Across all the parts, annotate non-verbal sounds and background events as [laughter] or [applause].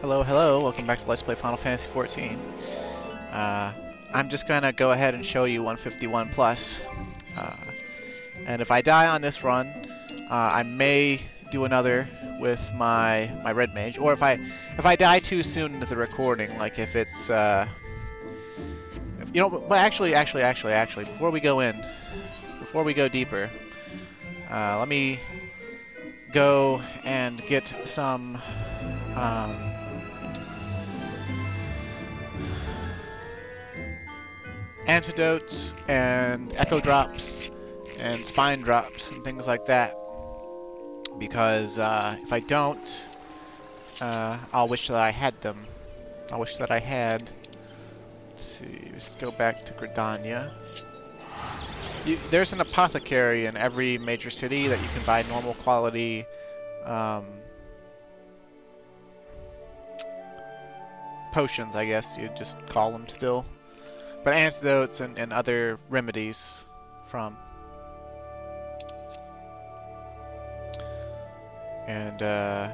Hello, hello, welcome back to Let's Play Final Fantasy XIV. Uh, I'm just gonna go ahead and show you 151 plus. Uh, and if I die on this run, uh, I may do another with my my red mage, or if I if I die too soon into the recording, like if it's uh, if, you know, but, but actually, actually, actually, actually, before we go in, before we go deeper, uh, let me go and get some. Um, antidotes and echo drops and spine drops and things like that. Because uh, if I don't, uh, I'll wish that I had them. I wish that I had. Let's see, let's go back to Gridania. You, there's an apothecary in every major city that you can buy normal quality um, potions, I guess you'd just call them still but antidotes and, and other remedies from. And uh,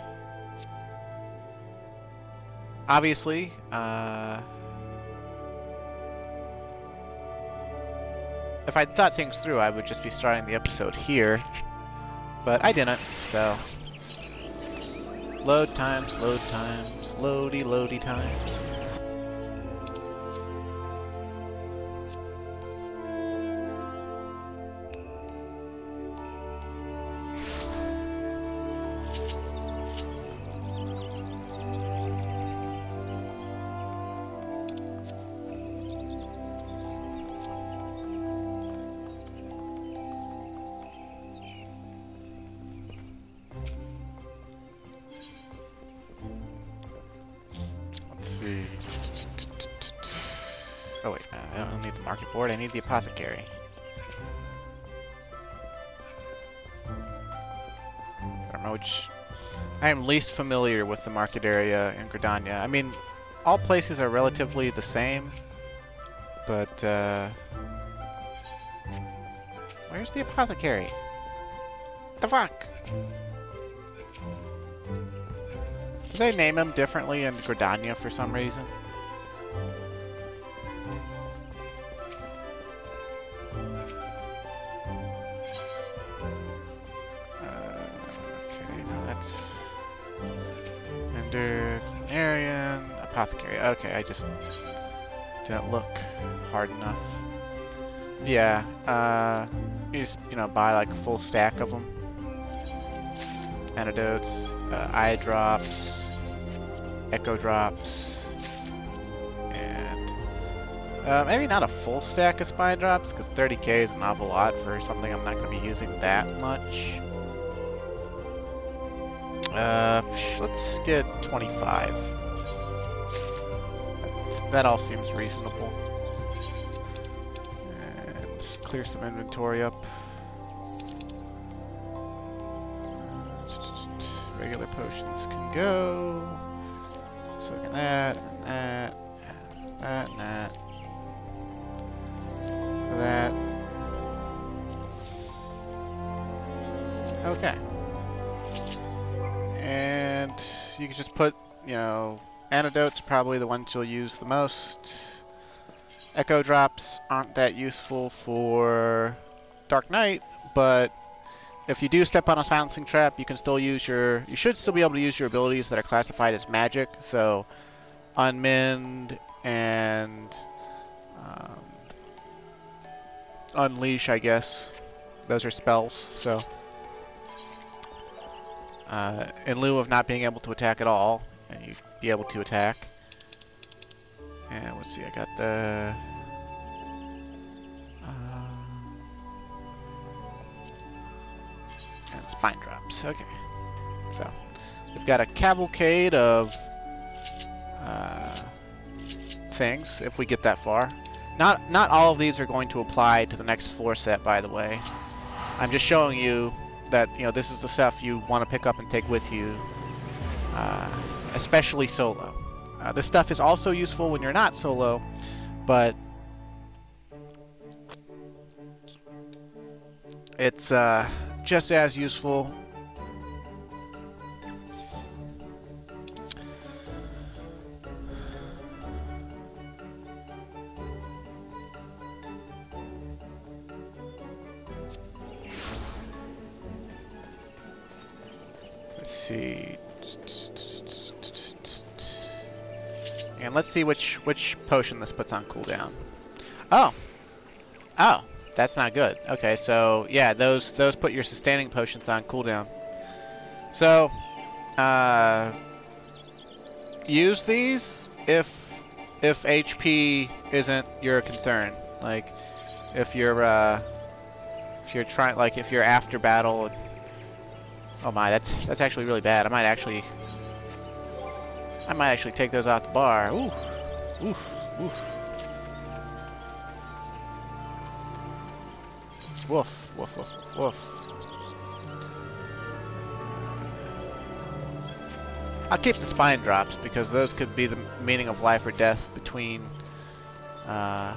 obviously, uh, if I thought things through, I would just be starting the episode here, but I didn't, so. Load times, load times, loady, loady times. Oh wait, uh, I don't need the market board, I need the apothecary. I don't know which... I am least familiar with the market area in Gridania. I mean, all places are relatively the same, but, uh... Where's the apothecary? The fuck? Do they name him differently in Gridania for some reason? Okay, I just didn't look hard enough. Yeah, uh, you just, you know, buy like a full stack of them. Antidotes, uh, eye drops, echo drops, and uh, maybe not a full stack of spine drops, because 30k is an awful lot for something I'm not going to be using that much. Uh, let's get 25. That all seems reasonable. And let's clear some inventory up. Regular potions can go. So that, and that, and that, and that. That. Okay and you can just put, you know, antidotes probably the ones you'll use the most. Echo drops aren't that useful for Dark Knight, but if you do step on a silencing trap, you can still use your, you should still be able to use your abilities that are classified as magic, so Unmend and um, Unleash, I guess. Those are spells, so uh, in lieu of not being able to attack at all, and you be able to attack. And let's see, I got the... Uh, and spine drops, okay. So, we've got a cavalcade of uh, things, if we get that far. Not, not all of these are going to apply to the next floor set, by the way. I'm just showing you that you know this is the stuff you want to pick up and take with you, uh, especially solo. Uh, this stuff is also useful when you're not solo, but it's uh, just as useful. Let's see. And let's see which which potion this puts on cooldown. Oh. Oh, that's not good. Okay, so yeah, those those put your sustaining potions on cooldown. So, uh, use these if if HP isn't your concern. Like, if you're uh, if you're trying, like, if you're after battle. Oh my, that's that's actually really bad. I might actually, I might actually take those off the bar. Ooh, ooh, ooh. Woof, woof, woof, woof. I'll keep the spine drops because those could be the meaning of life or death between uh,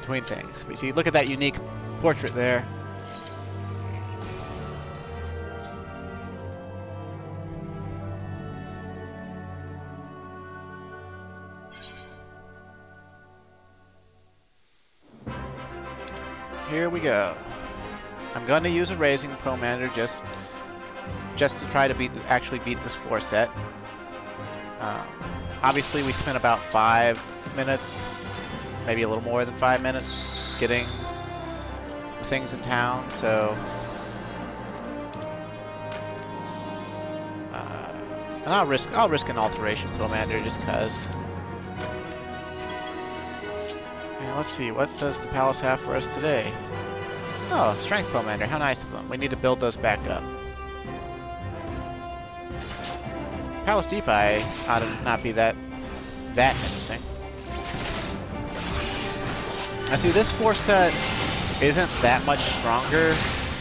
between things. We see, look at that unique portrait there. Here we go. I'm going to use a raising pomander just just to try to beat actually beat this floor set. Um, obviously, we spent about five minutes, maybe a little more than five minutes, getting things in town. So, uh, and I'll risk I'll risk an alteration, Pomander, just cause. And let's see, what does the palace have for us today? Oh, strength pomander, how nice of them. We need to build those back up. Palace DeFi ought to not be that that interesting. I see this floor set isn't that much stronger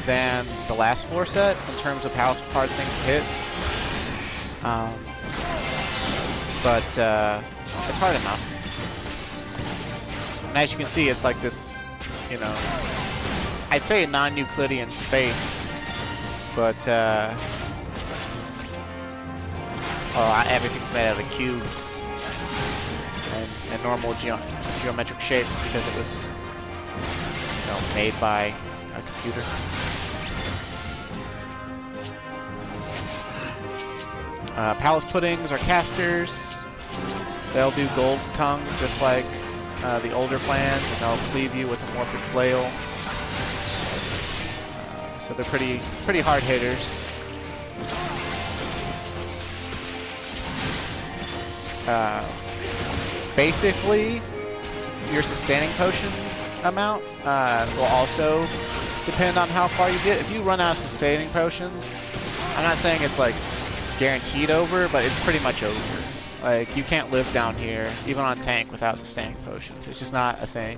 than the last floor set in terms of how hard things hit. Um, but uh, it's hard enough. And as you can see, it's like this, you know, I'd say a non-Euclidean space, but uh, Oh, everything's made out of cubes and, and normal geo geometric shapes because it was, you know, made by a computer. Uh, palace puddings are casters. They'll do gold tongue just like uh, the older flans, and they'll cleave you with a morphic flail. Uh, so they're pretty pretty hard hitters. Uh, basically, your sustaining potion amount uh, will also depend on how far you get. If you run out of sustaining potions, I'm not saying it's like guaranteed over, but it's pretty much over. Like, you can't live down here, even on tank, without sustaining potions. It's just not a thing.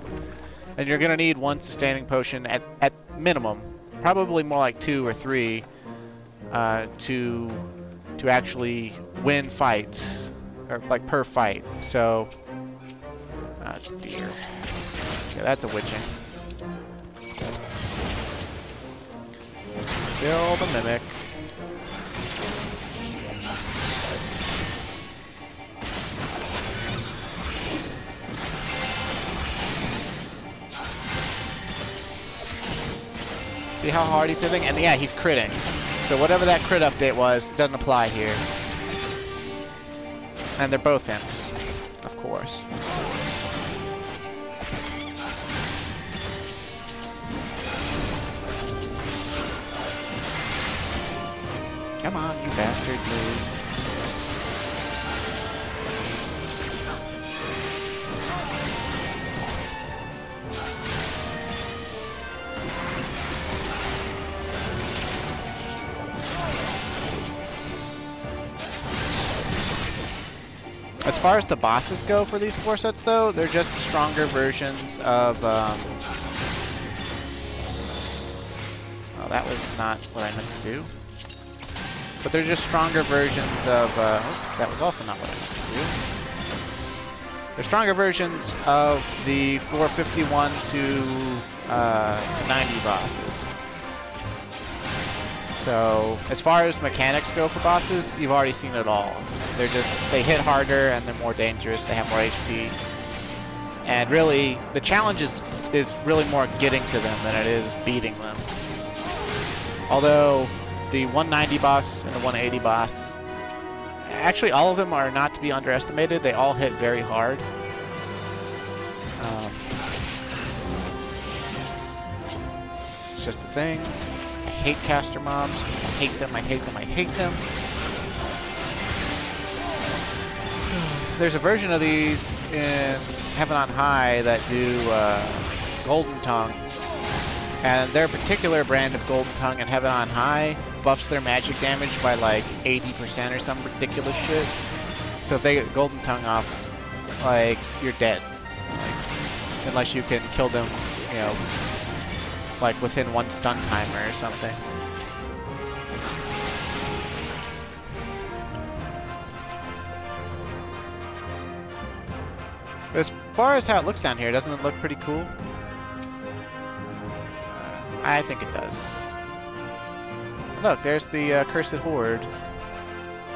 And you're gonna need one sustaining potion at, at minimum, probably more like two or three, uh, to to actually win fights or like per fight. So, oh dear. Yeah, that's a witching. Kill the mimic. See how hard he's hitting? And yeah, he's critting. So whatever that crit update was, doesn't apply here. And they're both imps, of course. Come on, you bastard, move. As far as the bosses go for these floor sets, though, they're just stronger versions of... Um... Oh, that was not what I meant to do. But they're just stronger versions of... Uh... Oops, that was also not what I meant to do. They're stronger versions of the 451 to, uh, to 90 bosses. So, as far as mechanics go for bosses, you've already seen it all. They're just, they hit harder and they're more dangerous, they have more HP. And really, the challenge is, is really more getting to them than it is beating them. Although, the 190 boss and the 180 boss. Actually, all of them are not to be underestimated. They all hit very hard. Um, it's just a thing. I hate caster mobs. I hate them, I hate them, I hate them. There's a version of these in Heaven on High that do uh, Golden Tongue. And their particular brand of Golden Tongue in Heaven on High buffs their magic damage by like 80% or some ridiculous shit. So if they get Golden Tongue off, like, you're dead. Like, unless you can kill them, you know, like within one stun timer or something. As far as how it looks down here, doesn't it look pretty cool? Uh, I think it does. Look, there's the uh, Cursed Hoard.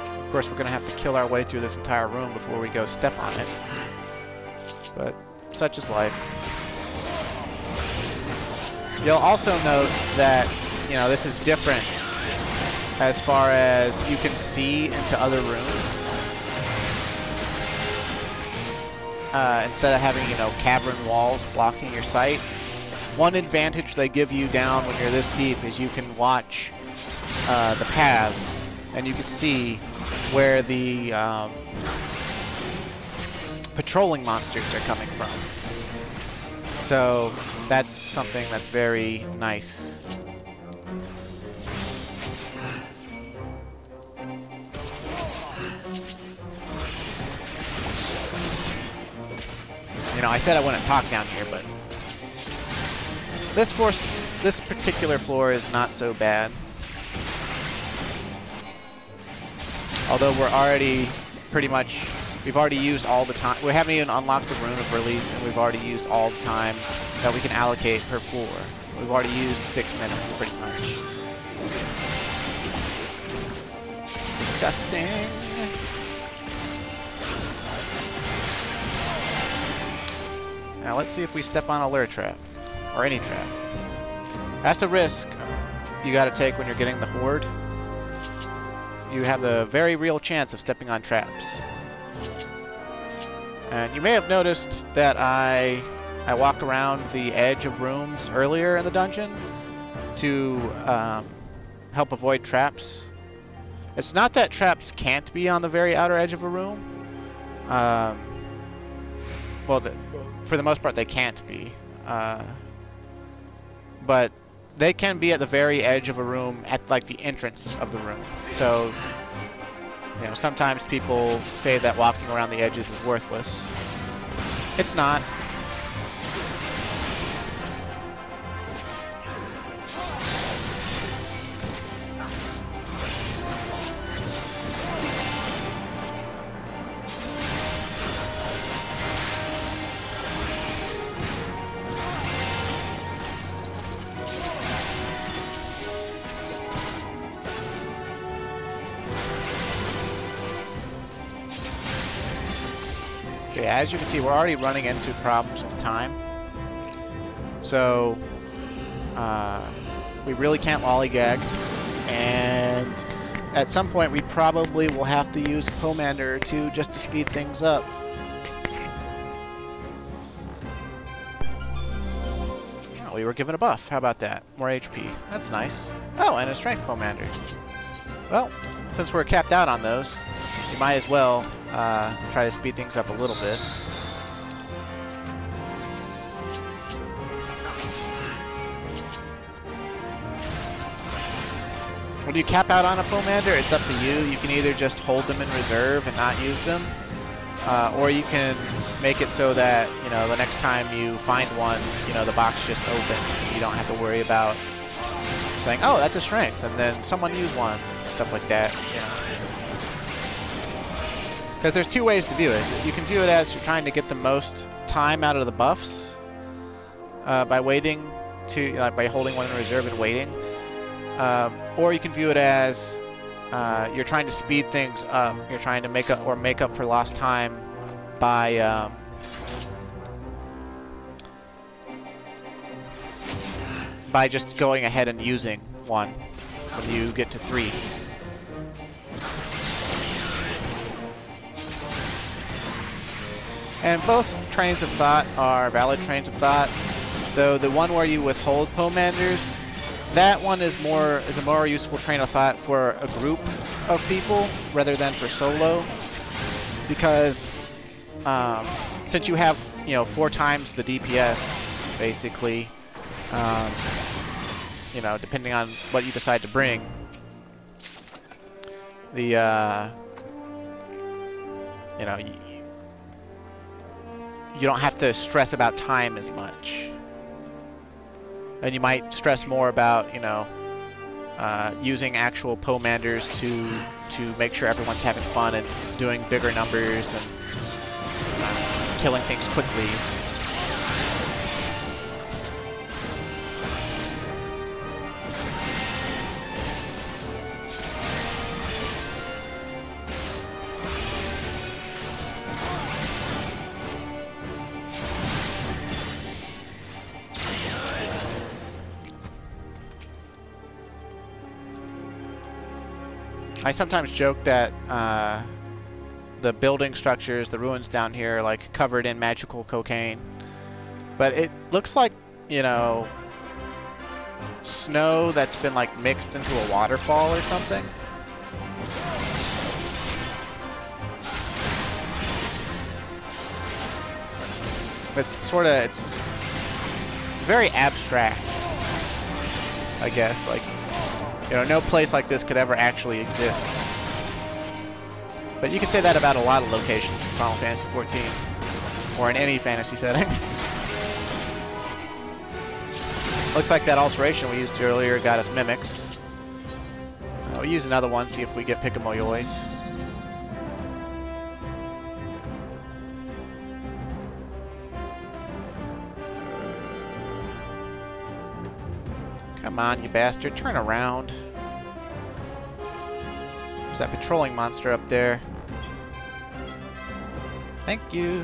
Of course, we're going to have to kill our way through this entire room before we go step on it. But such is life. You'll also note that, you know, this is different as far as you can see into other rooms. Uh, instead of having, you know, cavern walls blocking your sight. One advantage they give you down when you're this deep is you can watch uh, the paths and you can see where the um, patrolling monsters are coming from. So that's something that's very nice. You know, I said I wouldn't talk down here, but this force, this particular floor is not so bad. Although we're already pretty much, we've already used all the time. We haven't even unlocked the Rune of Release, and we've already used all the time that we can allocate per floor. We've already used six minutes, pretty much. Disgusting. Now let's see if we step on a lure trap. Or any trap. That's a risk you gotta take when you're getting the Hoard. You have the very real chance of stepping on traps. And you may have noticed that I I walk around the edge of rooms earlier in the dungeon to um, help avoid traps. It's not that traps can't be on the very outer edge of a room. Um, well, the, for the most part, they can't be. Uh, but they can be at the very edge of a room at like the entrance of the room. So, you know, sometimes people say that walking around the edges is worthless. It's not. As you can see, we're already running into problems with time. So, uh, we really can't lollygag. And at some point, we probably will have to use a Pomander or two just to speed things up. Oh, we were given a buff. How about that? More HP. That's nice. Oh, and a Strength Pomander. Well, since we're capped out on those, you might as well uh, try to speed things up a little bit. When you cap out on a Pomander, it's up to you. You can either just hold them in reserve and not use them, uh, or you can make it so that, you know, the next time you find one, you know, the box just opens. You don't have to worry about saying, oh, that's a strength, and then someone use one, stuff like that. Because there's two ways to view it. You can view it as you're trying to get the most time out of the buffs uh, by waiting to, uh, by holding one in reserve and waiting. Um, or you can view it as uh, you're trying to speed things up. You're trying to make up or make up for lost time by um, by just going ahead and using one when you get to 3. And both trains of thought are valid trains of thought, though the one where you withhold Pomanders, that one is more is a more useful train of thought for a group of people rather than for solo, because um, since you have you know four times the DPS, basically, um, you know depending on what you decide to bring, the uh, you know. You, don't have to stress about time as much. And you might stress more about, you know, uh, using actual Pomanders to to make sure everyone's having fun and doing bigger numbers and uh, killing things quickly. I sometimes joke that uh, the building structures, the ruins down here, are like covered in magical cocaine. But it looks like, you know, snow that's been like mixed into a waterfall or something. It's sort of, it's, it's very abstract, I guess. Like, you know, no place like this could ever actually exist. But you can say that about a lot of locations in Final Fantasy XIV. Or in any fantasy setting. [laughs] Looks like that alteration we used earlier got us Mimics. Uh, we'll use another one, see if we get Pygmaiois. Come on, you bastard. Turn around. There's that patrolling monster up there. Thank you.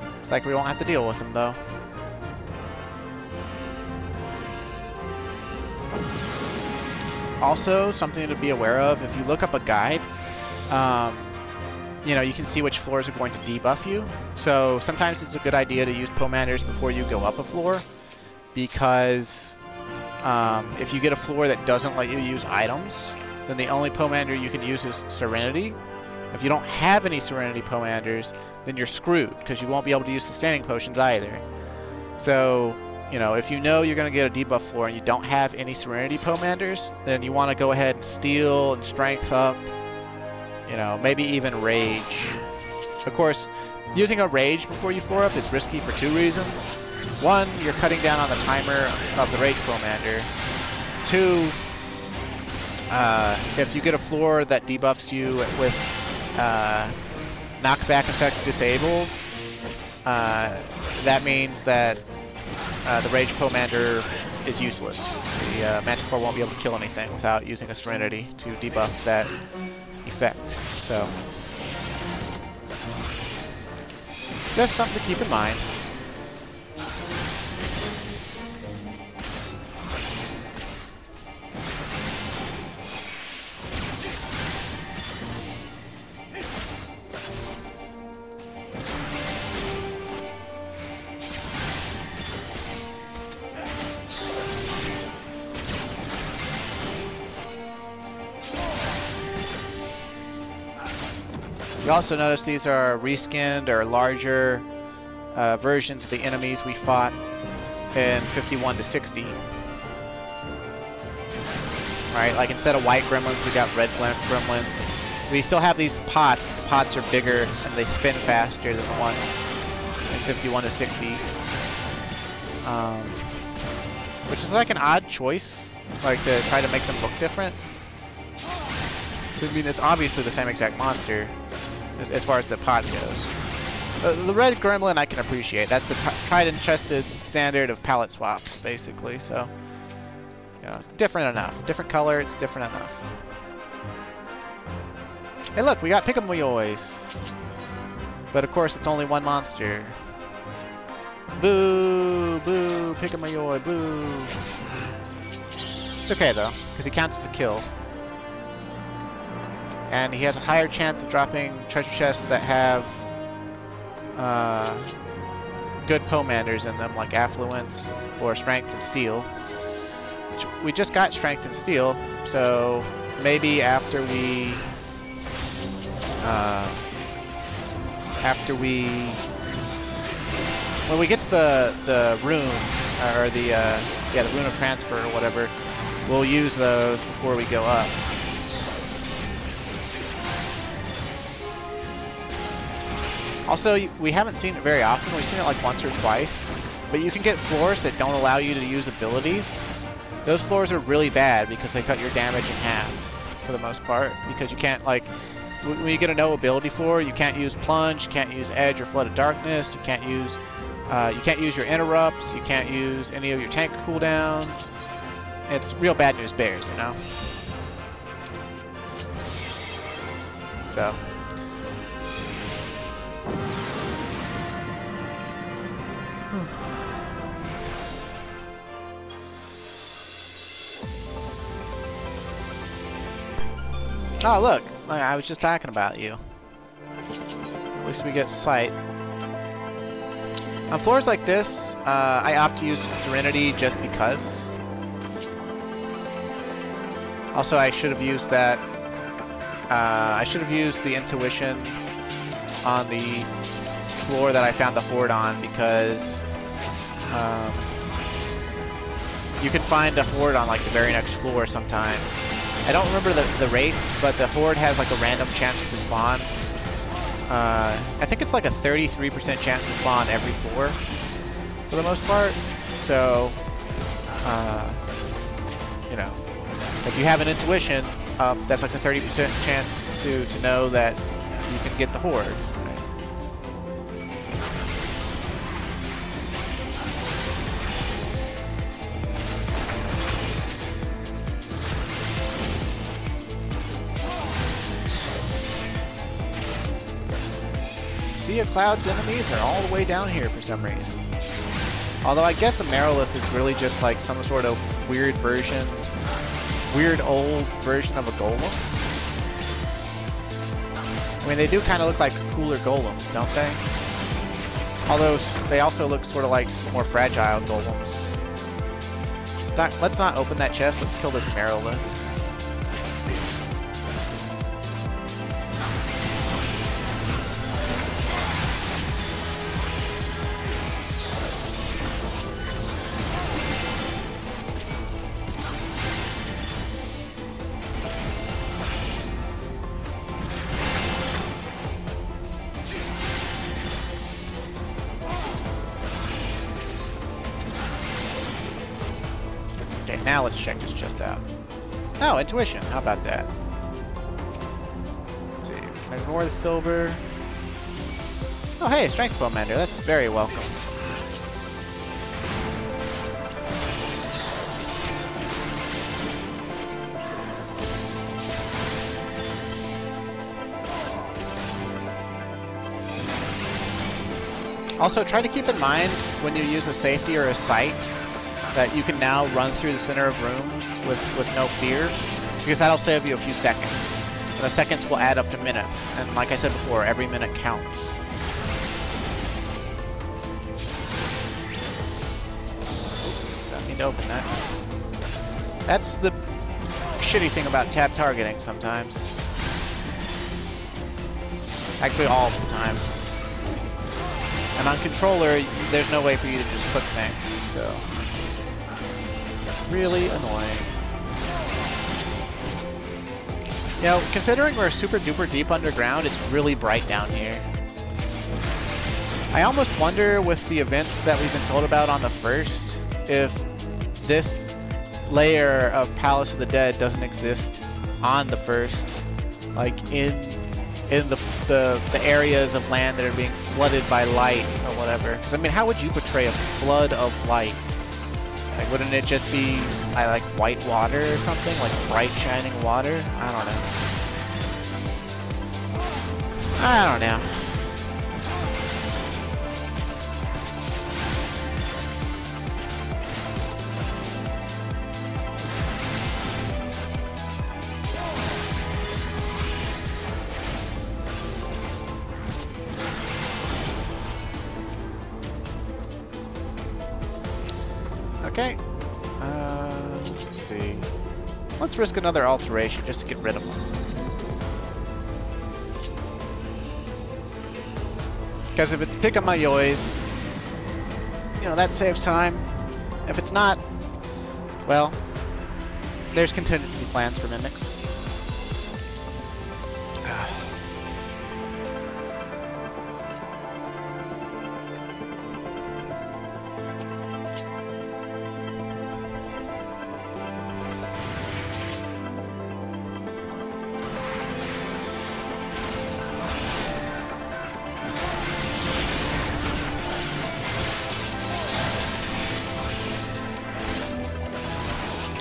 Looks like we won't have to deal with him, though. Also, something to be aware of, if you look up a guide, um, you know, you can see which floors are going to debuff you. So sometimes it's a good idea to use Pomanders before you go up a floor, because um, if you get a floor that doesn't let you use items, then the only Pomander you can use is Serenity. If you don't have any Serenity Pomanders, then you're screwed, because you won't be able to use Sustaining Potions either. So, you know, if you know you're going to get a debuff floor and you don't have any Serenity Pomanders, then you want to go ahead and Steel and Strength up, you know, maybe even Rage. Of course, using a Rage before you floor up is risky for two reasons. One, you're cutting down on the timer of the Rage Pomander. Two, uh, if you get a floor that debuffs you with uh, knockback effect disabled, uh, that means that uh, the Rage Pomander is useless. The uh, Manticore won't be able to kill anything without using a Serenity to debuff that effect. So, just something to keep in mind. Also notice these are reskinned or larger uh, versions of the enemies we fought in 51 to 60. Right, like instead of white gremlins, we got red gremlins. We still have these pots. but The pots are bigger and they spin faster than the ones in 51 to 60. Um, which is like an odd choice, like to try to make them look different. I mean, it's obviously the same exact monster, as, as far as the pot goes. Uh, the red gremlin I can appreciate. That's the tried and tested standard of palette swaps, basically. So, you know, different enough. Different color, it's different enough. Hey, look, we got Pygmaiois. But of course, it's only one monster. Boo! Boo! Pygmaioi! Boo! It's okay though, because he counts as a kill. And he has a higher chance of dropping treasure chests that have uh, good Pomanders in them, like Affluence or Strength and Steel. We just got Strength and Steel, so maybe after we... Uh, after we... When we get to the, the rune, or the, uh, yeah, the rune of transfer or whatever, we'll use those before we go up. Also, we haven't seen it very often. We've seen it like once or twice. But you can get floors that don't allow you to use abilities. Those floors are really bad because they cut your damage in half for the most part. Because you can't, like, when you get a no ability floor, you can't use Plunge, you can't use Edge or Flood of Darkness, you can't use, uh, you can't use your interrupts, you can't use any of your tank cooldowns. It's real bad news bears, you know? So, Oh, look. I was just talking about you. At least we get sight. On floors like this, uh, I opt to use Serenity just because. Also, I should have used that... Uh, I should have used the Intuition on the floor that I found the Hoard on because... Um, you can find a Hoard on like the very next floor sometimes. I don't remember the, the rates, but the Hoard has like a random chance to spawn. Uh, I think it's like a 33% chance to spawn every four, for the most part. So, uh, you know, if you have an intuition, um, that's like a 30% chance to, to know that you can get the Hoard. Of Cloud's enemies are all the way down here for some reason. Although I guess a Marilith is really just like some sort of weird version, weird old version of a golem. I mean, they do kind of look like cooler golems, don't they? Although they also look sort of like more fragile golems. let's not open that chest, let's kill this Marilith. Intuition. How about that? Let's see. Can I ignore the silver? Oh, hey, strength Pomander. That's very welcome. Also, try to keep in mind when you use a safety or a sight that you can now run through the center of rooms with, with no fear, because that'll save you a few seconds. And the seconds will add up to minutes, and like I said before, every minute counts. Don't need to open that. That's the shitty thing about tab targeting sometimes. Actually, all the time. And on controller, there's no way for you to just click things, so really annoying. You know, considering we're super duper deep underground, it's really bright down here. I almost wonder with the events that we've been told about on the first, if this layer of Palace of the Dead doesn't exist on the first, like in in the, the, the areas of land that are being flooded by light or whatever. Because I mean, how would you portray a flood of light? Like, wouldn't it just be I like white water or something? Like bright shining water? I don't know. I don't know. Let's risk another alteration just to get rid of them. Because if it's Pygmaiois, you know, that saves time. If it's not, well, there's contingency plans for mimics.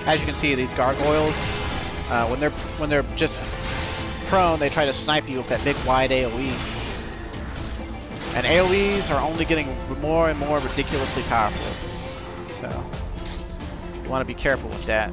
As you can see, these gargoyles, uh, when they're when they're just prone, they try to snipe you with that big wide AOE. And AOEs are only getting more and more ridiculously powerful. So, you want to be careful with that.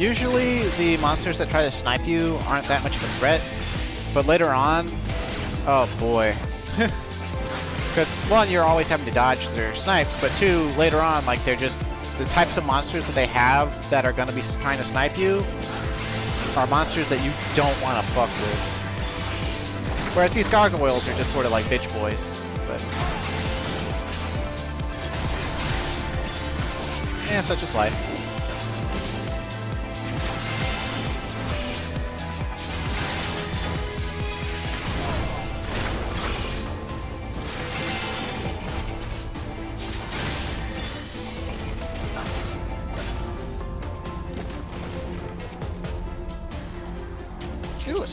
Usually the monsters that try to snipe you aren't that much of a threat, but later on, oh boy. [laughs] Because one, you're always having to dodge their snipes, but two, later on, like they're just, the types of monsters that they have that are going to be trying to snipe you are monsters that you don't want to fuck with. Whereas these gargoyles are just sort of like bitch boys, but... Yeah, such is life.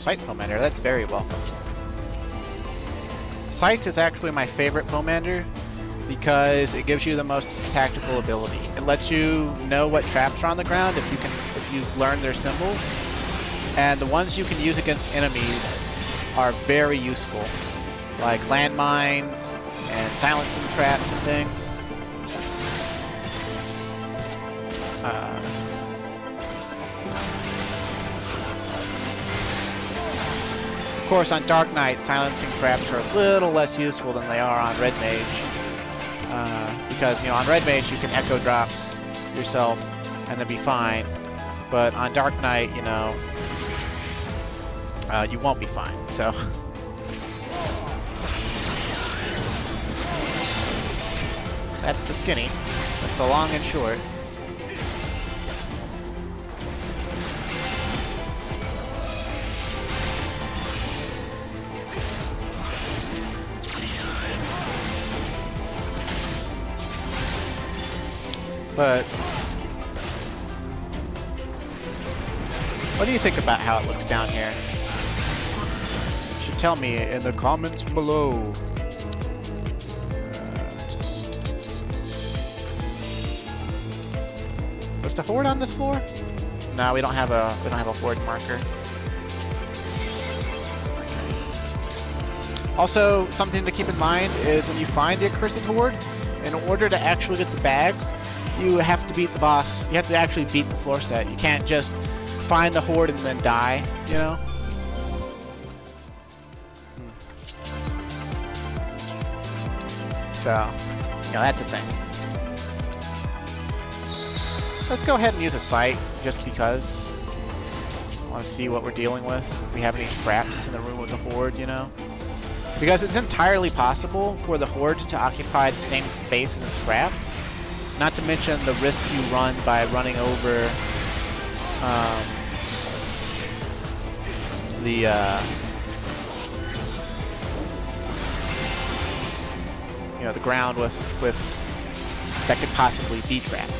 Sight Pomander. That's very welcome. Sight is actually my favorite Pomander because it gives you the most tactical ability. It lets you know what traps are on the ground if you can if you learn their symbols. And the ones you can use against enemies are very useful. Like landmines and silencing traps and things. Uh, course, on Dark Knight, silencing traps are a little less useful than they are on Red Mage. Uh, because, you know, on Red Mage you can Echo Drops yourself and then be fine. But on Dark Knight, you know, uh, you won't be fine, so... [laughs] That's the skinny. That's the long and short. But what do you think about how it looks down here? You should tell me in the comments below. Was the hoard on this floor? No, we don't have a we don't have a hoard marker. Also, something to keep in mind is when you find the accursed hoard, in order to actually get the bags, you have to beat the boss. You have to actually beat the floor set. You can't just find the hoard and then die, you know? Hmm. So, you know, that's a thing. Let's go ahead and use a sight, just because. I want to see what we're dealing with. If we have any traps in the room with the hoard, you know? Because it's entirely possible for the hoard to occupy the same space as a trap, not to mention the risk you run by running over um, the uh, you know the ground with with that could possibly be trapped.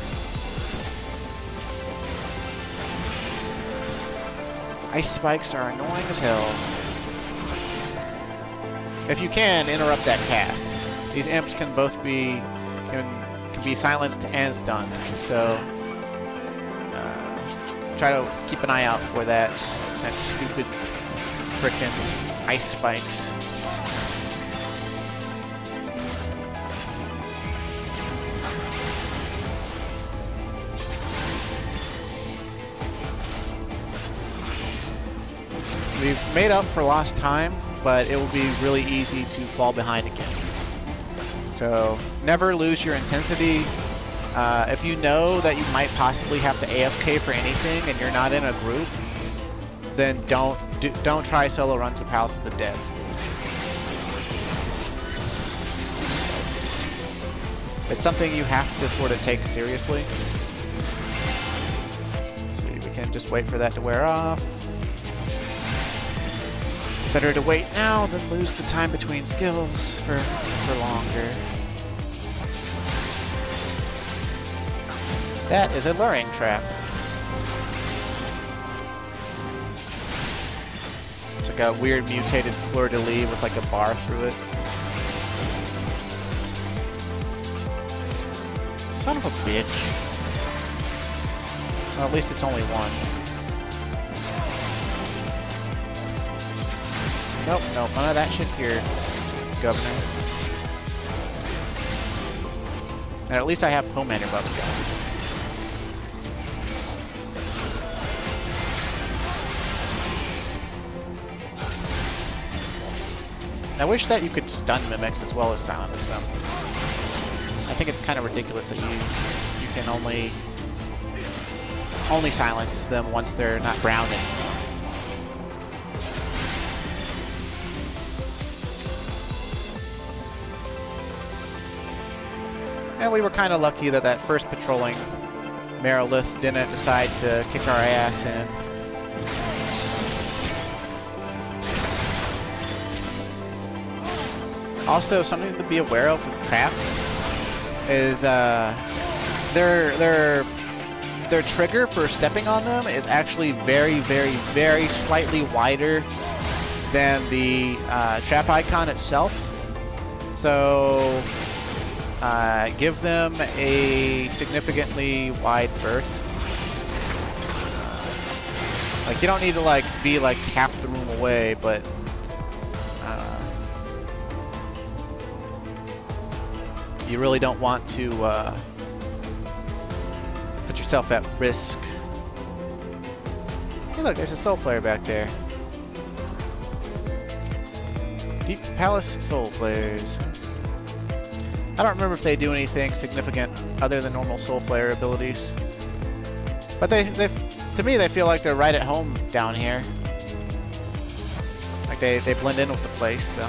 Ice spikes are annoying as hell. If you can, interrupt that cast. These imps can both be can can be silenced and stunned. So uh, try to keep an eye out for that that stupid frickin' ice spikes. We've made up for lost time, but it will be really easy to fall behind again. So never lose your intensity. Uh, if you know that you might possibly have to AFK for anything and you're not in a group, then don't do, not try solo run to Palace of the Dead. It's something you have to sort of take seriously. See, we can just wait for that to wear off. Better to wait now than lose the time between skills for, for longer. That is a luring trap. It's like a weird mutated fleur-de-lis with like a bar through it. Son of a bitch. Well, at least it's only one. Nope, nope, none of that shit here, Governor. And at least I have Pomander buffs going. I wish that you could stun mimics as well as silence them. I think it's kind of ridiculous that you you can only only silence them once they're not grounded. And we were kind of lucky that that first patrolling Marilith didn't decide to kick our ass in. Also, something to be aware of with traps is uh, their their their trigger for stepping on them is actually very, very, very slightly wider than the uh, trap icon itself. So uh, give them a significantly wide berth. Like, you don't need to, like, be, like, half the room away, but... Uh, you really don't want to, uh, put yourself at risk. Hey, look, there's a Soul Flare back there. Deep Palace Soul Flares. I don't remember if they do anything significant other than normal Soul Flare abilities. But they, they, to me, they feel like they're right at home down here. Like they, they blend in with the place, so.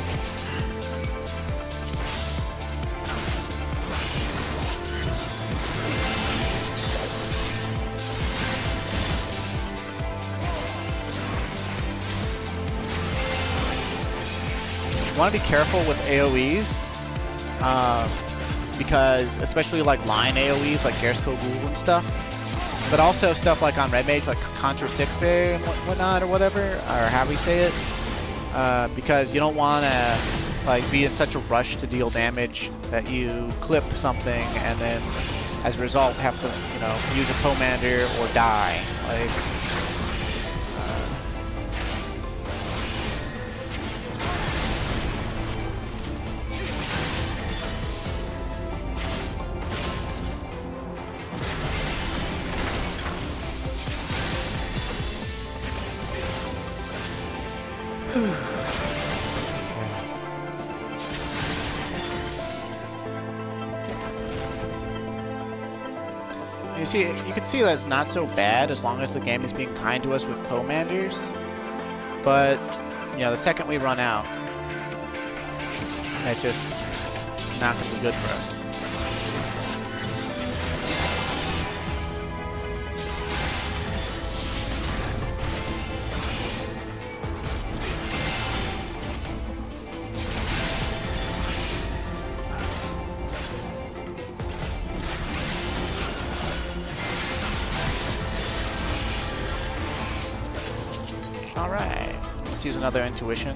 want to be careful with AoEs um, because especially like line AoEs like Garrus and stuff, but also stuff like on Red Mage like Contre Sixte and whatnot or whatever, or how we say it, uh, because you don't want to like be in such a rush to deal damage that you clip something and then as a result have to you know use a pomander or die. Like see, you can see that it's not so bad as long as the game is being kind to us with pomanders. But, you know, the second we run out, it's just not going to be good for us. another intuition.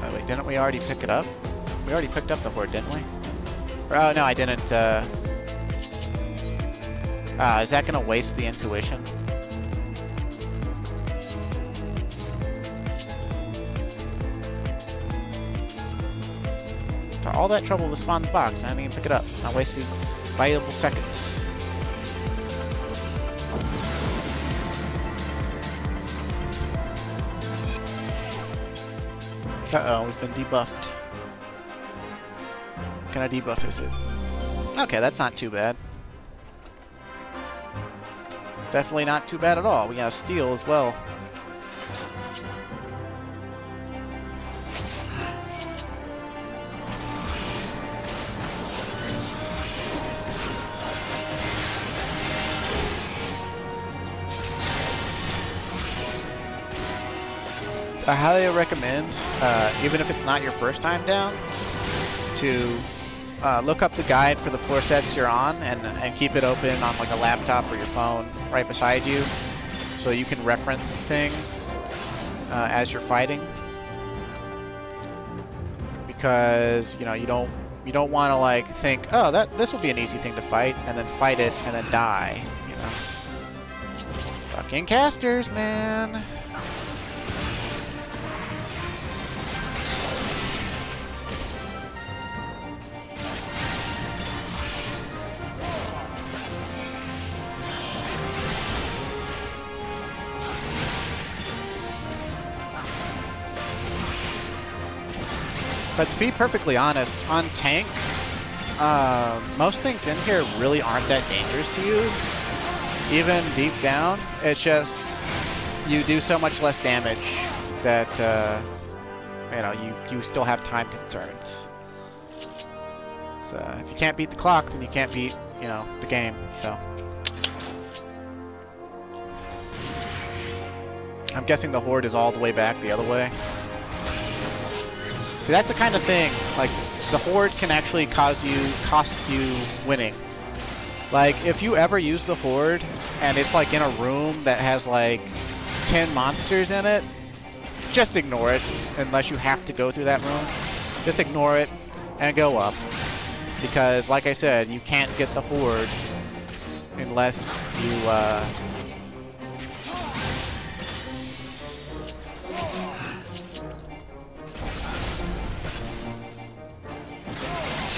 Oh, wait, didn't we already pick it up? We already picked up the hoard, didn't we? Or, oh, no, I didn't. Uh... uh is that going to waste the intuition? all that trouble to spawn the box I didn't even pick it up. I wasted valuable seconds. Uh-oh, we've been debuffed. Kind of debuff is it? Okay, that's not too bad. Definitely not too bad at all. We got a steel as well. I highly recommend, uh, even if it's not your first time down, to uh, look up the guide for the floor sets you're on and, and keep it open on like a laptop or your phone right beside you so you can reference things uh, as you're fighting. Because, you know, you don't you don't want to like think, oh, that this will be an easy thing to fight, and then fight it and then die, you know. Fucking casters, man. But to be perfectly honest, on tank, uh, most things in here really aren't that dangerous to you. Even deep down, it's just you do so much less damage that uh, you know you you still have time concerns. So if you can't beat the clock, then you can't beat you know the game. So I'm guessing the hoard is all the way back the other way. See, that's the kind of thing, like, the Hoard can actually cause you, cost you winning. Like, if you ever use the Hoard, and it's like in a room that has like 10 monsters in it, just ignore it, unless you have to go through that room. Just ignore it, and go up. Because, like I said, you can't get the Hoard unless you, uh,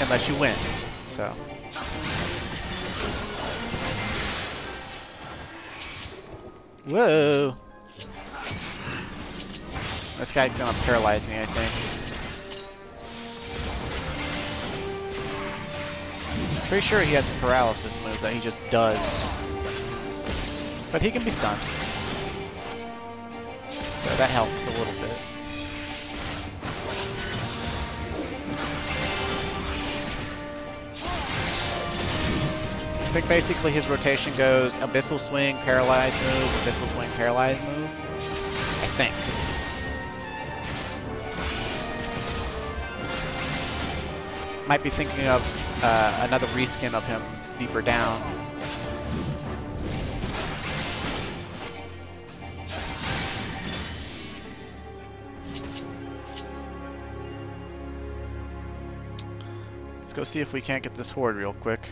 unless you win. So. Whoa! This guy's gonna paralyze me, I think. Pretty sure he has a paralysis move that he just does. But he can be stunned. So that helps basically his rotation goes Abyssal Swing, Paralyzed move, Abyssal Swing, Paralyzed move. I think. Might be thinking of uh, another reskin of him deeper down. Let's go see if we can't get this hoard real quick.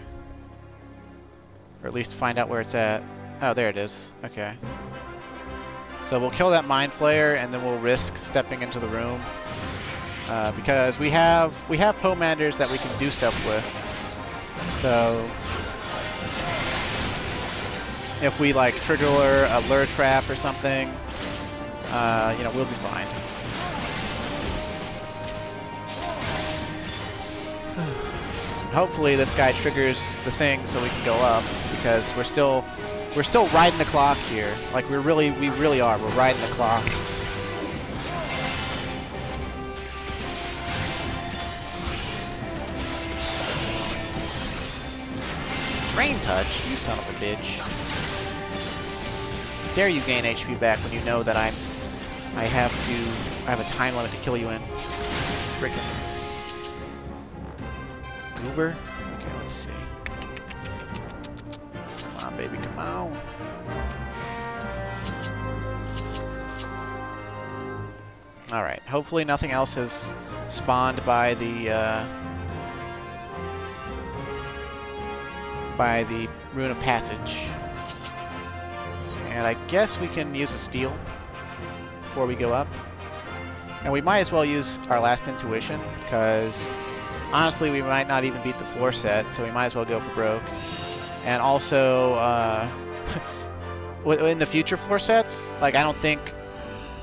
Or at least find out where it's at. Oh, there it is. Okay. So we'll kill that Mind Flayer, and then we'll risk stepping into the room. Uh, because we have we have Pomanders that we can do stuff with. So if we like trigger a lure trap or something, uh, you know, we'll be fine. [sighs] [sighs] [sighs] hopefully this guy triggers the thing so we can go up because we're still we're still riding the clock here. Like we're really we really are. We're riding the clock. Drain Touch, you son of a bitch. Dare you gain HP back when you know that I'm I have to I have a time limit to kill you in. Freaking Uber? Okay, let's see. Come on, baby, come on. Alright, hopefully nothing else has spawned by the, uh, by the Rune of Passage. And I guess we can use a steel before we go up. And we might as well use our last intuition, because honestly, we might not even beat the floor set, so we might as well go for broke. And also, uh, [laughs] in the future floor sets, like I don't think,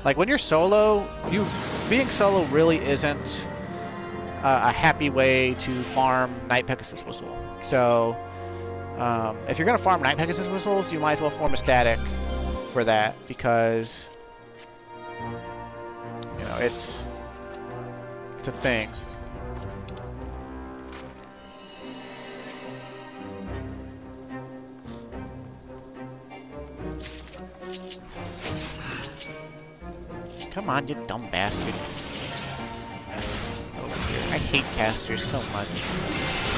like when you're solo, you being solo really isn't uh, a happy way to farm Night Pegasus Whistle. So, um, if you're gonna farm Night Pegasus Whistles, you might as well form a static for that because you know it's it's a thing. Come on, you dumb bastard. I hate casters so much.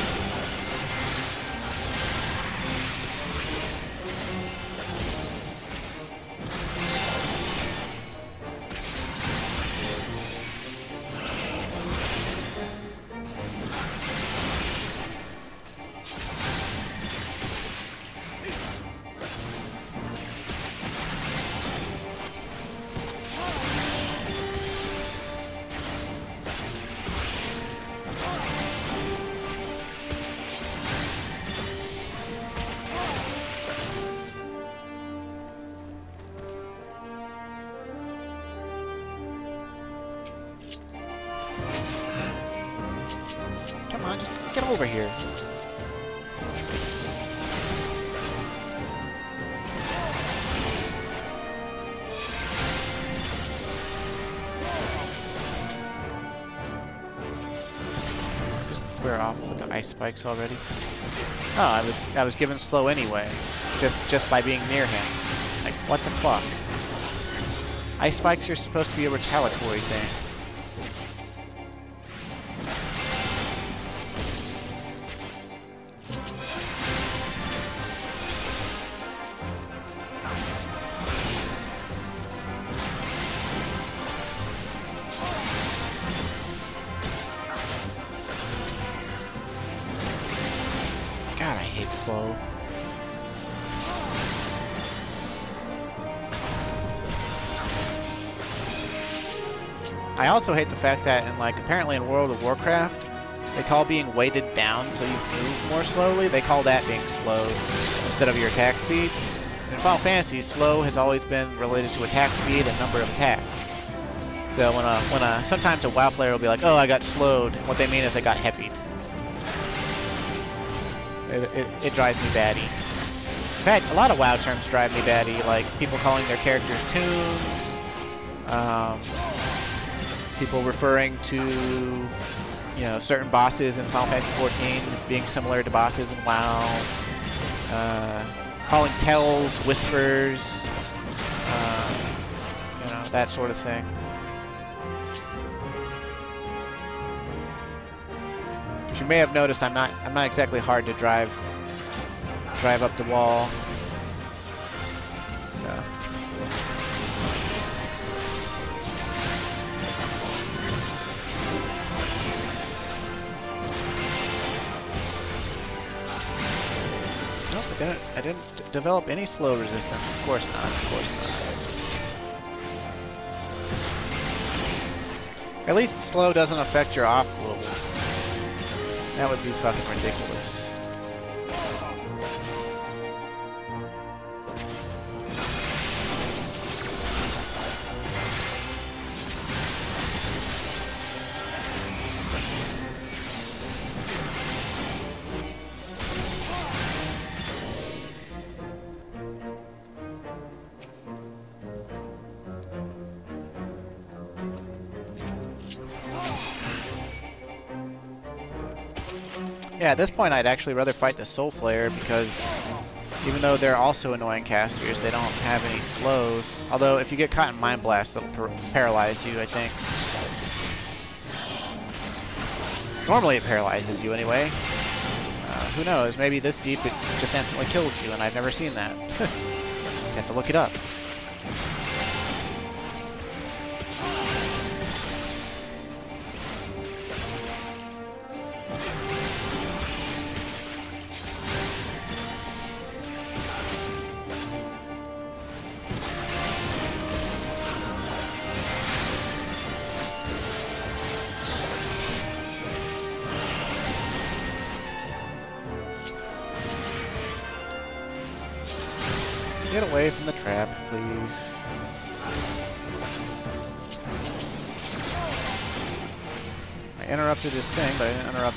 Spikes already. Oh, I was I was given slow anyway, just just by being near him. Like what the fuck? Ice spikes are supposed to be a retaliatory thing. Fact that in like apparently in World of Warcraft, they call being weighted down so you move more slowly. They call that being slow instead of your attack speed. In Final Fantasy, slow has always been related to attack speed and number of attacks. So when a when a sometimes a WoW player will be like, "Oh, I got slowed," what they mean is they got heavied. It, it, it drives me batty. In fact, a lot of WoW terms drive me batty, like people calling their characters toons. Um, people referring to you know certain bosses in Final Fantasy XIV being similar to bosses in WoW, uh, calling tells whispers, uh, you know that sort of thing. As you may have noticed, I'm not I'm not exactly hard to drive drive up the wall. Didn't, I didn't develop any slow resistance. Of course not, of course not. At least slow doesn't affect your off level. That would be fucking ridiculous. At this point I'd actually rather fight the Soul Flare because even though they're also annoying casters, they don't have any slows. Although if you get caught in Mind Blast, it'll par paralyze you, I think. Normally it paralyzes you anyway. Uh, who knows, maybe this deep it just instantly kills you, and I've never seen that. [laughs] have to look it up.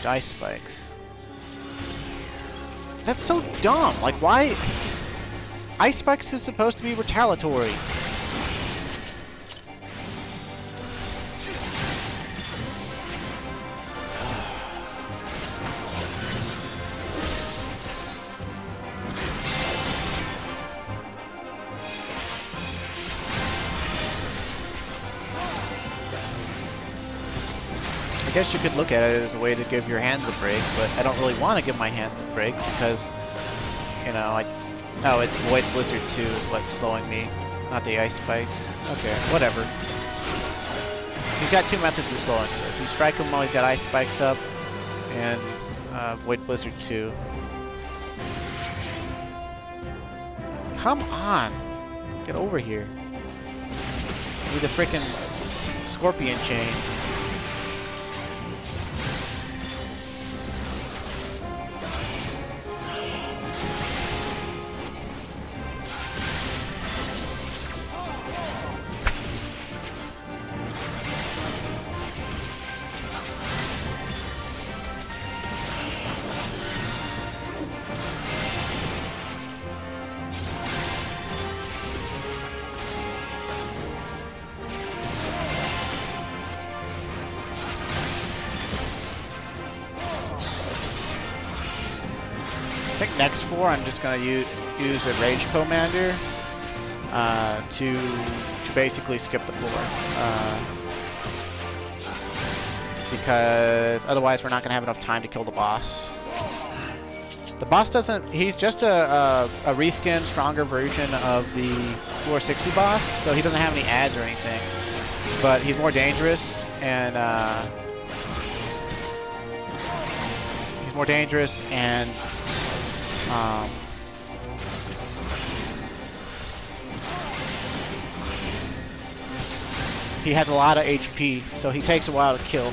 Ice spikes. That's so dumb. Like, why? Ice spikes is supposed to be retaliatory. Guess you could look at it as a way to give your hands a break, but I don't really want to give my hands a break because, you know, I... Oh, it's Void Blizzard 2 is what's slowing me, not the Ice Spikes. Okay, whatever. He's got two methods of slowing you. If you strike him while he's got Ice Spikes up, and uh, Void Blizzard 2. Come on! Get over here. Need a freaking Scorpion Chain. Four, I'm just going to use, use a Rage Pomander uh, to, to basically skip the floor. Uh, because otherwise we're not going to have enough time to kill the boss. The boss doesn't, he's just a, a, a reskin, stronger version of the floor 60 boss, so he doesn't have any ads or anything. But he's more dangerous, and uh, he's more dangerous, and um, he has a lot of HP, so he takes a while to kill.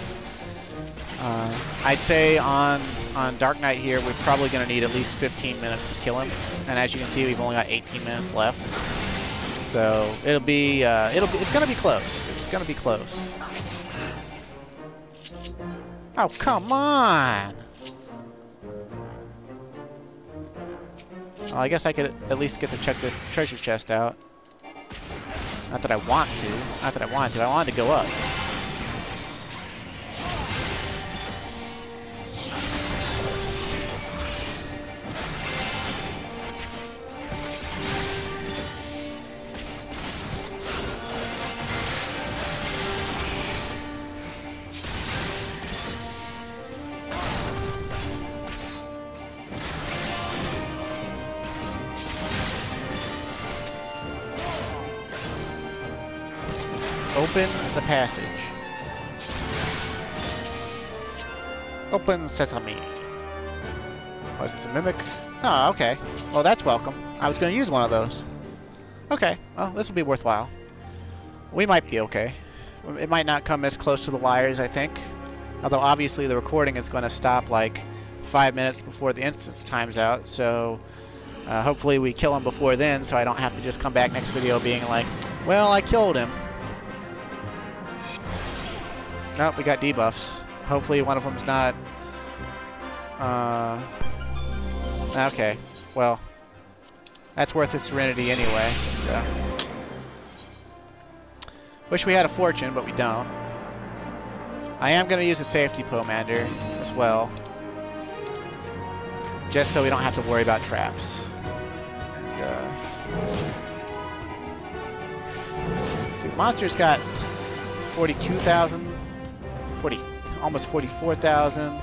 Uh, I'd say on on Dark Knight here, we're probably going to need at least 15 minutes to kill him. And as you can see, we've only got 18 minutes left. So it'll be uh, it'll be it's going to be close. It's going to be close. Oh come on! Well, I guess I could at least get to check this treasure chest out. Not that I want to. Not that I want to. I wanted to go up. Open the passage. Open sesame. Oh, is this a mimic? Oh, okay. Well, that's welcome. I was going to use one of those. Okay. Well, this will be worthwhile. We might be okay. It might not come as close to the wires, I think. Although, obviously, the recording is going to stop, like, five minutes before the instance times out, so... Uh, hopefully we kill him before then, so I don't have to just come back next video being like, well, I killed him. Oh, we got debuffs. Hopefully one of them's not... Uh... Okay. Well, that's worth the Serenity anyway, so... Wish we had a Fortune, but we don't. I am going to use a Safety Pomander as well. Just so we don't have to worry about traps. Uh... Dude, Monster's got 42,000 40, almost 44,000.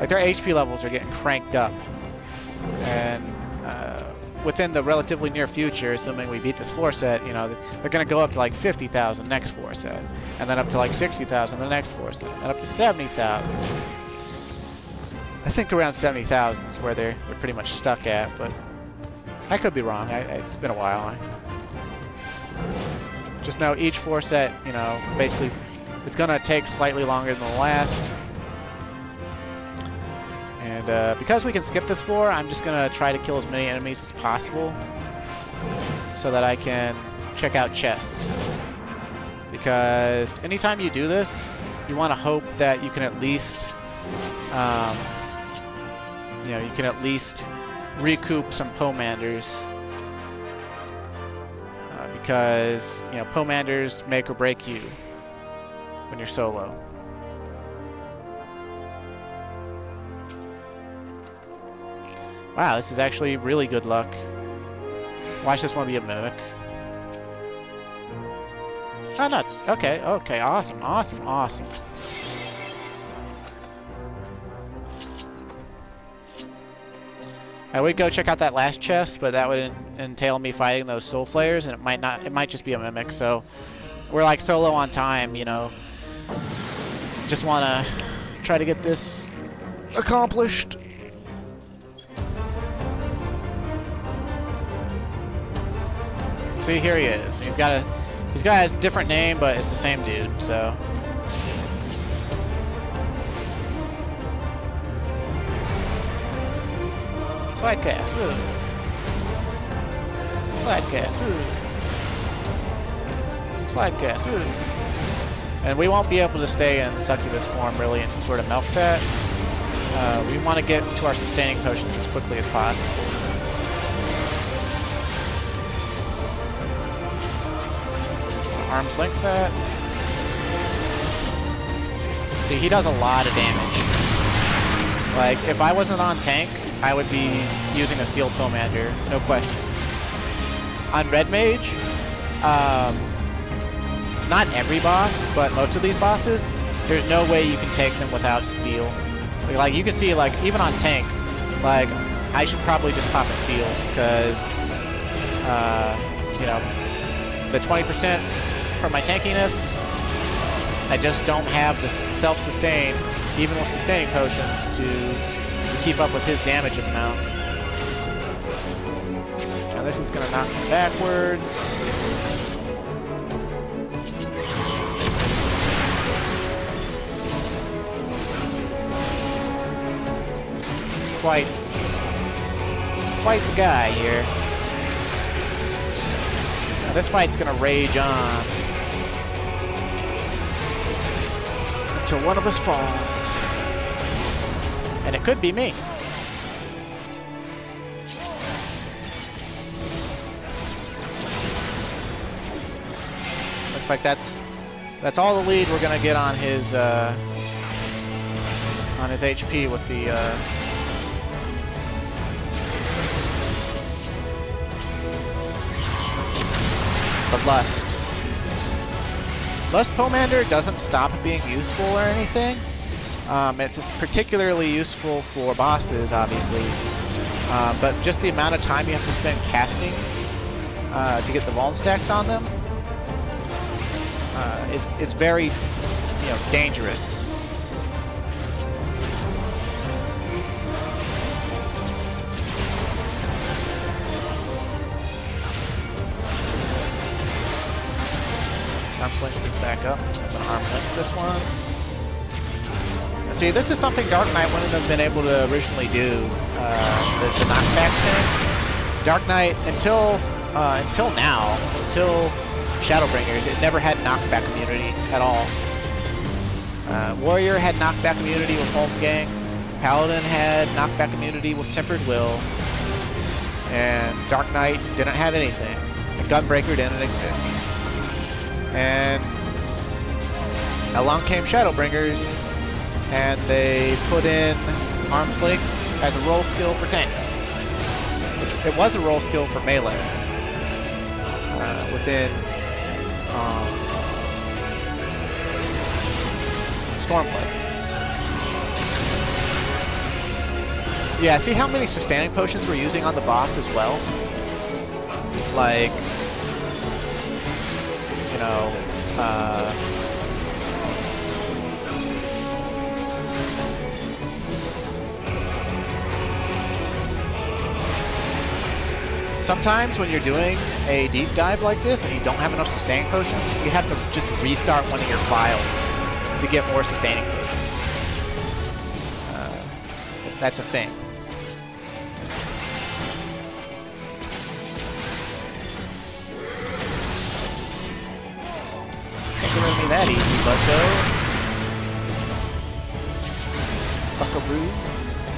Like their HP levels are getting cranked up. And uh, within the relatively near future, assuming we beat this floor set, you know, they're going to go up to like 50,000 next floor set. And then up to like 60,000 the next floor set. And up to 70,000. I think around 70,000 is where they're, they're pretty much stuck at, but I could be wrong. I, it's been a while. I, just know each floor set, you know, basically it's going to take slightly longer than the last. And uh, because we can skip this floor, I'm just going to try to kill as many enemies as possible. so that I can check out chests. Because anytime you do this, you want to hope that you can at least, um, you know, you can at least recoup some Pomanders. Uh, because, you know, Pomanders make or break you when you're solo. Wow, this is actually really good luck. Watch this one be a mimic. Oh, nuts. Okay, okay. Awesome, awesome, awesome. I would go check out that last chest, but that would entail me fighting those soul flayers, and it might not. It might just be a mimic. So we're like solo on time, you know. Just want to try to get this accomplished. See, here he is. He's got a he's got a different name, but it's the same dude. So. Slidecast. Slidecast. Slidecast. And we won't be able to stay in succubus form really and sort of milk that. Uh, we want to get to our sustaining potions as quickly as possible. arm's length that. See, he does a lot of damage. Like, if I wasn't on tank, I would be using a Steel Pomander, no question. On Red Mage, um, not every boss, but most of these bosses, there's no way you can take them without Steel. Like, you can see, like, even on tank, like, I should probably just pop a Steel, because, uh, you know, the 20% from my tankiness. I just don't have the self-sustain, even with sustaining potions, to, to keep up with his damage amount. Now this is going to knock me backwards. Quite, quite the guy here. Now this fight's gonna rage on. until one of us falls. And it could be me. Looks like that's that's all the lead we're gonna get on his uh, on his HP with the uh, lust. Lust Pomander doesn't stop being useful or anything. Um, it's just particularly useful for bosses, obviously. Uh, but just the amount of time you have to spend casting uh, to get the Vuln stacks on them uh, is, is very, you know, dangerous. Back up. So I'm to arm link this one. See, this is something Dark Knight wouldn't have been able to originally do, uh, the, the knockback thing. Dark Knight, until uh, until now, until Shadowbringers, it never had knockback immunity at all. Uh, Warrior had knockback immunity with Holmgang. Paladin had knockback immunity with Tempered Will. And Dark Knight didn't have anything. And Gunbreaker didn't exist. And along came Shadowbringers, and they put in Arm's Length as a role skill for tanks. It was a role skill for melee uh, within um, Stormblood. Yeah, see how many sustaining potions we're using on the boss as well? Like, know, uh, sometimes when you're doing a deep dive like this and you don't have enough sustaining potions, you have to just restart one of your files to get more sustaining potions. Uh, that's a thing.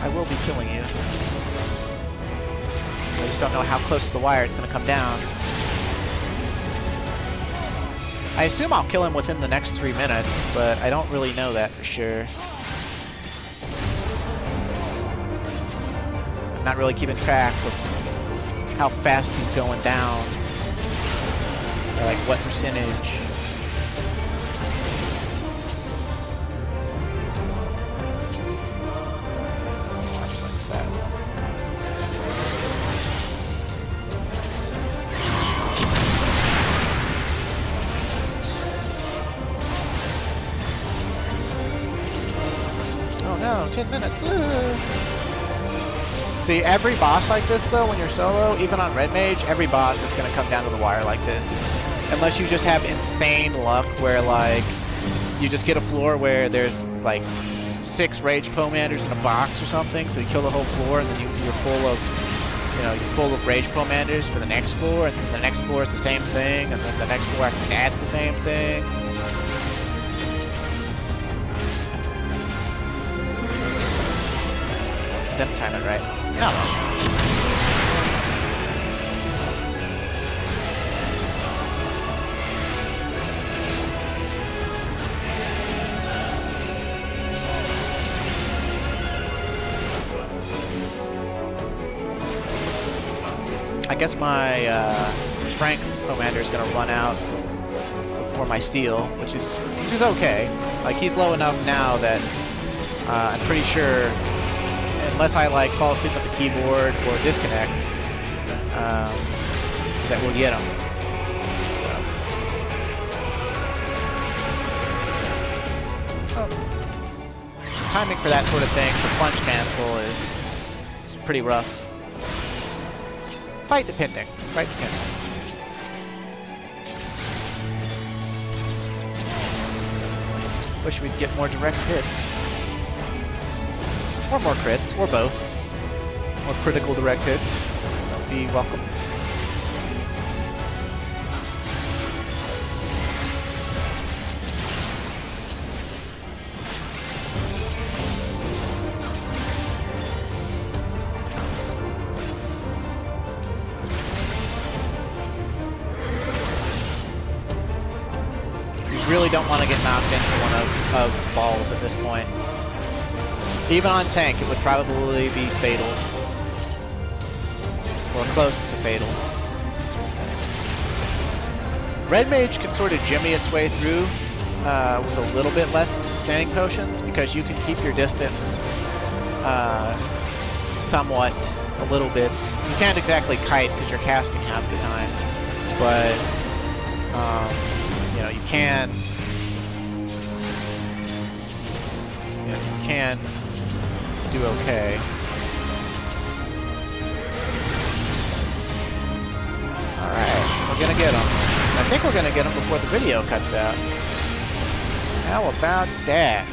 I will be killing you. I just don't know how close to the wire it's going to come down. I assume I'll kill him within the next three minutes, but I don't really know that for sure. I'm not really keeping track of how fast he's going down. Or like what percentage. 10 minutes. See, every boss like this though, when you're solo, even on Red Mage, every boss is going to come down to the wire like this. Unless you just have insane luck where like, you just get a floor where there's like six Rage Pomanders in a box or something, so you kill the whole floor and then you, you're full of, you know, you're full of Rage Pomanders for the next floor, and the next floor is the same thing, and then the next floor after that's the same thing. Didn't time it right. No. I guess my uh, strength pomander is gonna run out before my steel, which is which is okay. Like he's low enough now that uh, I'm pretty sure unless I like fall asleep at the keyboard or disconnect, um, that will get. Oh. Timing for that sort of thing for punch cancel is, is pretty rough. Fight depending. Fight depending. Wish we'd get more direct hits. Or more crits, or both. More critical direct hits. Be welcome. You really don't want to get knocked into one of, of balls at this point. Even on tank, it would probably be fatal. Or close to fatal. Red Mage can sort of jimmy its way through uh, with a little bit less sustaining potions because you can keep your distance uh, somewhat a little bit. You can't exactly kite because you're casting half the time, but um, you know you can. You, know, you can do okay. Alright, we're gonna get him. I think we're gonna get him before the video cuts out. How about that?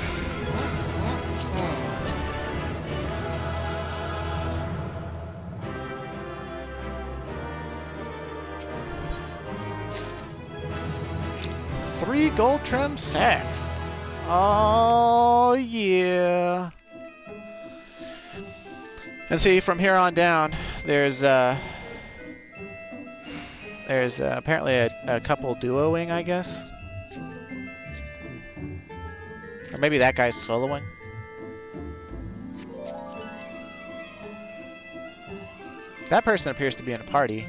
Three gold trim sacks. Oh yeah. And see, from here on down, there's uh, there's uh, apparently a, a couple duoing, I guess. Or maybe that guy's soloing. That person appears to be in a party.